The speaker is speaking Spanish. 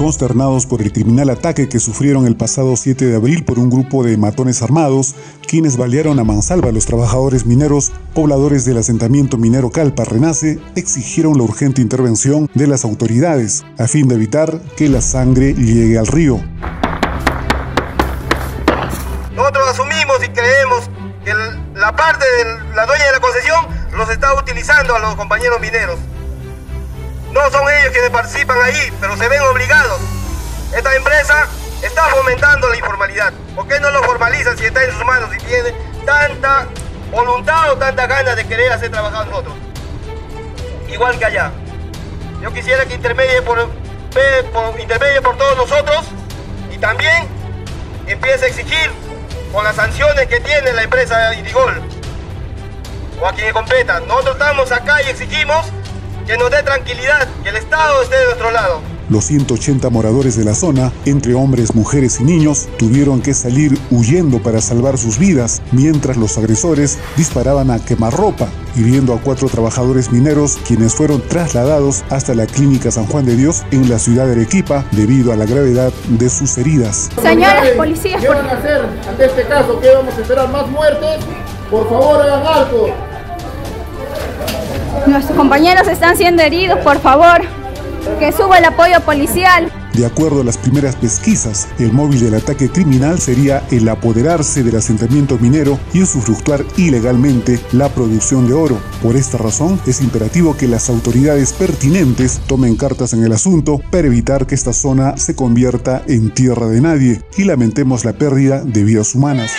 consternados por el criminal ataque que sufrieron el pasado 7 de abril por un grupo de matones armados, quienes balearon a mansalva a los trabajadores mineros, pobladores del asentamiento minero Calpa Renace, exigieron la urgente intervención de las autoridades a fin de evitar que la sangre llegue al río. Nosotros asumimos y creemos que la parte de la dueña de la concesión los está utilizando a los compañeros mineros. No son ellos quienes participan ahí, pero se ven obligados. Esta empresa está fomentando la informalidad. ¿Por qué no lo formalizan si está en sus manos y tiene tanta voluntad o tanta ganas de querer hacer trabajar a nosotros? Igual que allá. Yo quisiera que intermedie por, por, por todos nosotros y también empiece a exigir con las sanciones que tiene la empresa Indigol o a quien competa. Nosotros estamos acá y exigimos que nos dé tranquilidad, que el Estado esté de nuestro lado. Los 180 moradores de la zona, entre hombres, mujeres y niños, tuvieron que salir huyendo para salvar sus vidas, mientras los agresores disparaban a quemarropa, hiriendo a cuatro trabajadores mineros, quienes fueron trasladados hasta la clínica San Juan de Dios en la ciudad de Arequipa debido a la gravedad de sus heridas. Señores policías, ¿qué van a hacer ante este caso? ¿Qué vamos a esperar? ¿Más muertes? Por favor, hagan algo. Nuestros compañeros están siendo heridos, por favor. Que suba el apoyo policial. De acuerdo a las primeras pesquisas, el móvil del ataque criminal sería el apoderarse del asentamiento minero y usufructuar ilegalmente la producción de oro. Por esta razón, es imperativo que las autoridades pertinentes tomen cartas en el asunto para evitar que esta zona se convierta en tierra de nadie y lamentemos la pérdida de vidas humanas.